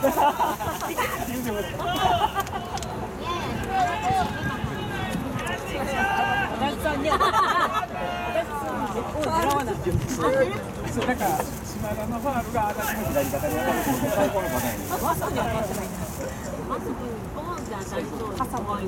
そうなん島田のファールが私の左肩に当たる最高のです。ー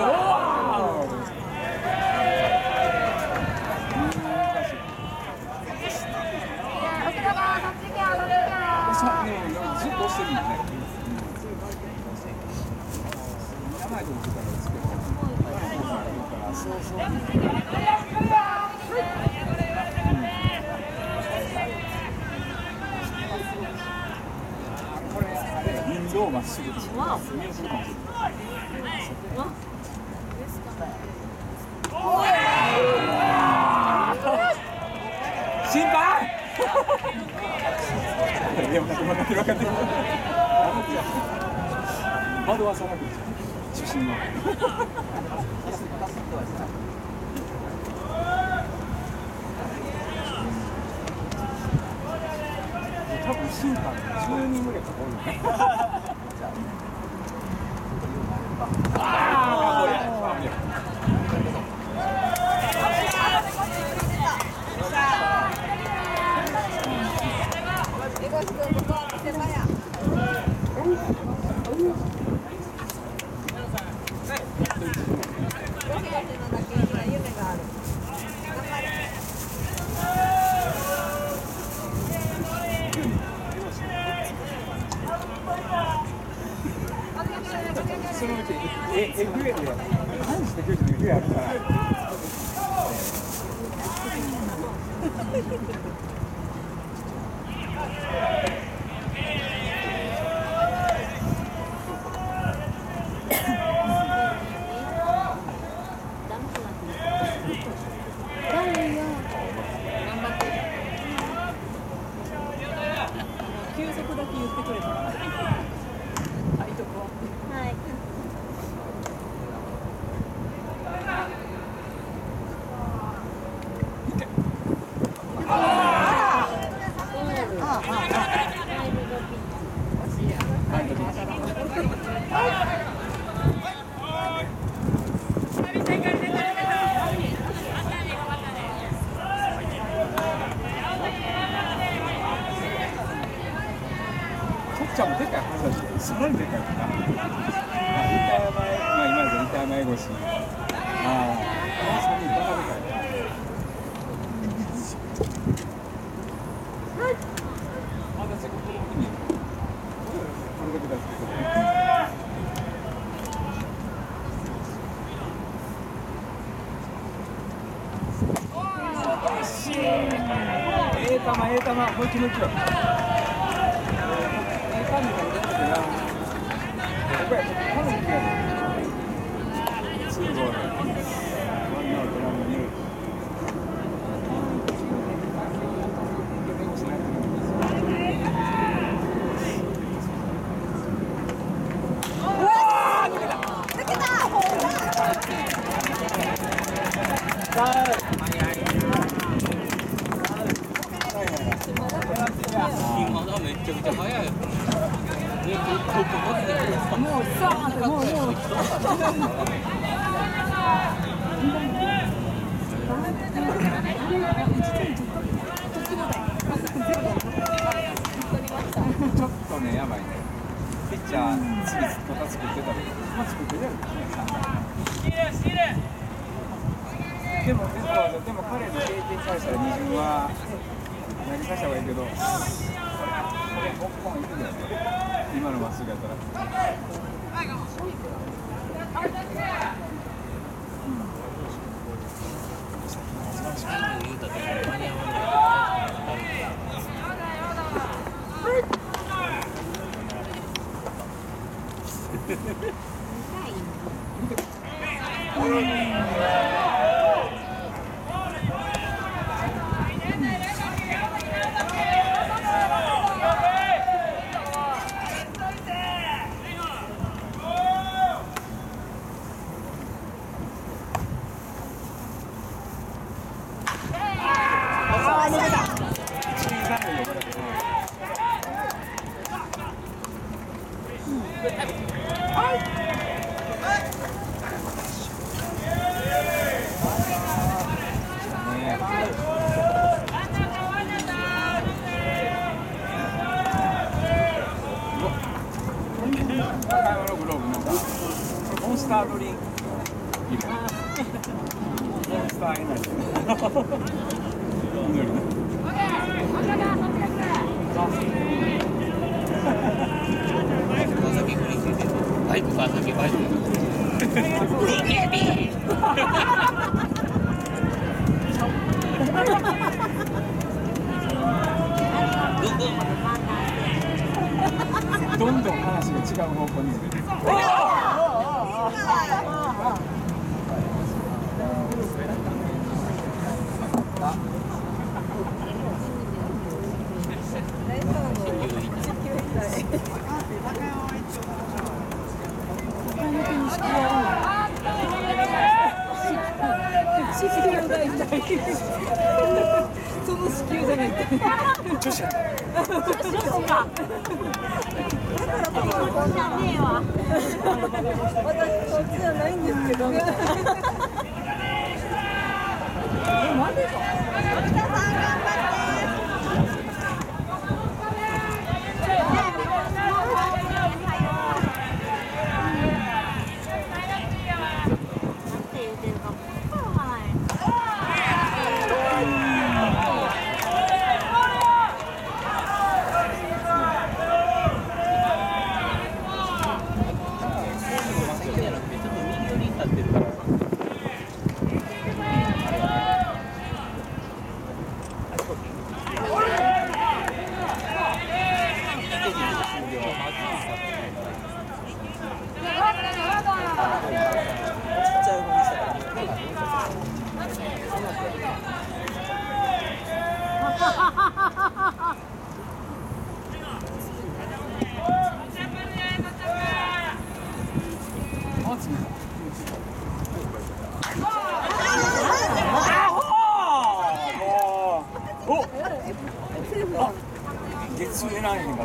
ン。心配窓はそん中心の。多分審判10人ぐらいかかるその FM で何してくるの FM やるから。キャッチャーもでかい。はずだしさらにでかい。からリタヤ前まあ今だとリタヤ前越しああそれにバカでかい。私が子供の時にこれだけだってええ球ええ球もう一球もう一球ええ感じが出ててなここやちょっと彼女がツーボールワンアウトランナー二塁今だめっちゃくちゃ早い。え、ここマジでもうさあもうもうちょっとね、やばいね。ピッチャー、次、また作ってたけど、まあ、作ってやるでも、でも、でも彼の経験からしたら二重は投げさせた方がいいけど、これ、ポンポンいくんだよね。今のまっすぐやったら。うたって間に合わない。一塁三塁よこれね高山のグローブなんかモンスタードリンいるモンスターエナジー緑ね川崎グリーン出てるバイク川崎バイク。どんどんどんどん話が違う方向に出てる支給が痛いその支給じゃないって女子やった私そっちじゃないんですけど。えマジか哈哈哈。釣れないんだ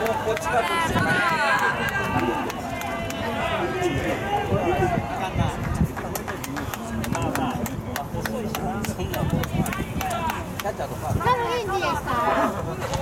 こっちがこっちがだあで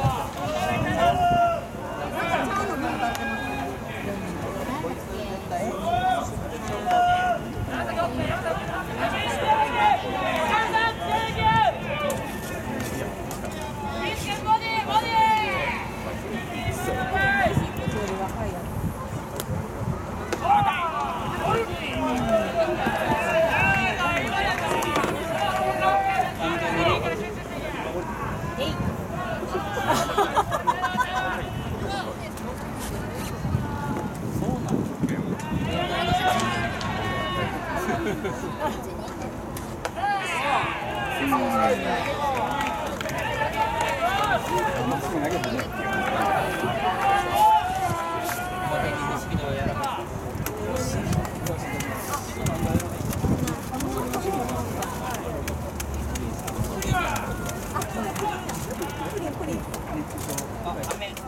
tutto... A me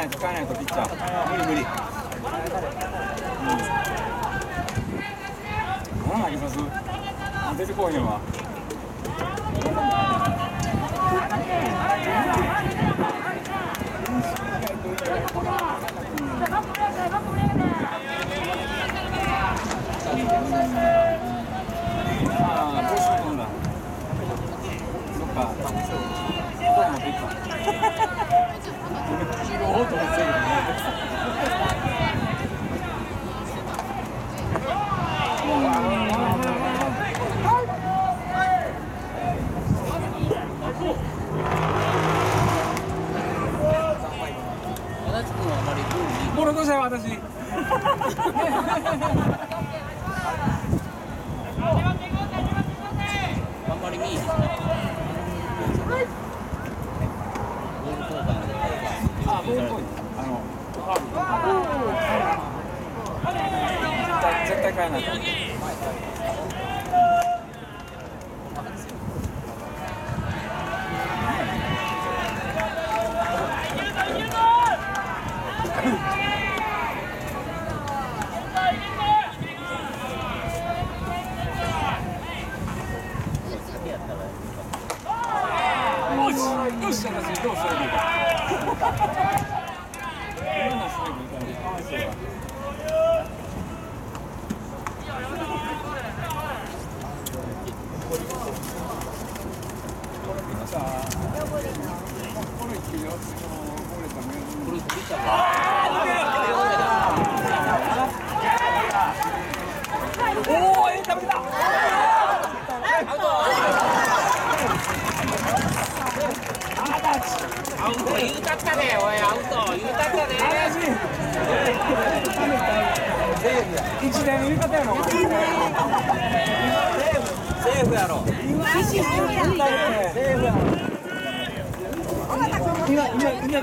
ないと変えないとピッチャー無理無理、何す出てこいへん。わ、っ。切ろうと思ってね。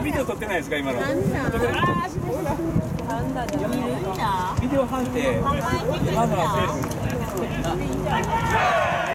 ビデオ撮ってないですか今の。ああしましたビデオ判定。まだセ